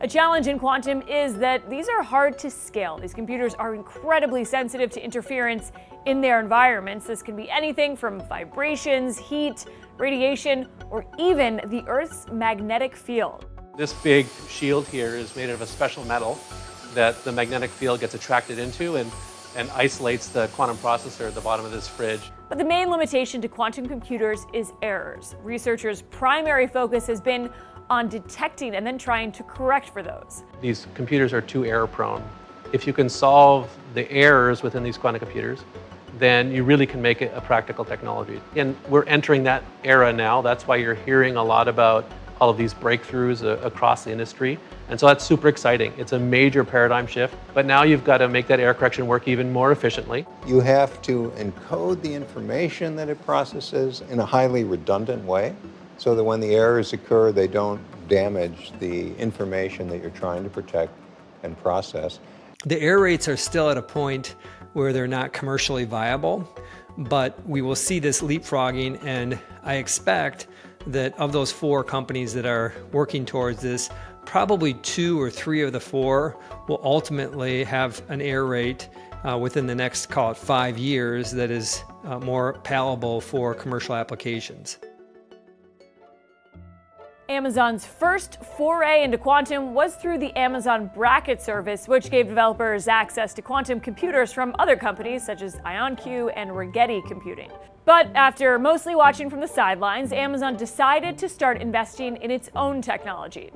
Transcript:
A challenge in quantum is that these are hard to scale. These computers are incredibly sensitive to interference in their environments. This can be anything from vibrations, heat, radiation, or even the Earth's magnetic field. This big shield here is made of a special metal that the magnetic field gets attracted into and, and isolates the quantum processor at the bottom of this fridge. But the main limitation to quantum computers is errors. Researchers' primary focus has been on detecting and then trying to correct for those. These computers are too error prone. If you can solve the errors within these quantum computers, then you really can make it a practical technology. And we're entering that era now. That's why you're hearing a lot about all of these breakthroughs uh, across the industry. And so that's super exciting. It's a major paradigm shift, but now you've got to make that error correction work even more efficiently. You have to encode the information that it processes in a highly redundant way so that when the errors occur, they don't damage the information that you're trying to protect and process. The error rates are still at a point where they're not commercially viable, but we will see this leapfrogging, and I expect that of those four companies that are working towards this, probably two or three of the four will ultimately have an error rate uh, within the next, call it five years, that is uh, more palatable for commercial applications. Amazon's first foray into quantum was through the Amazon Braket service, which gave developers access to quantum computers from other companies such as IonQ and Rigetti Computing. But after mostly watching from the sidelines, Amazon decided to start investing in its own technology.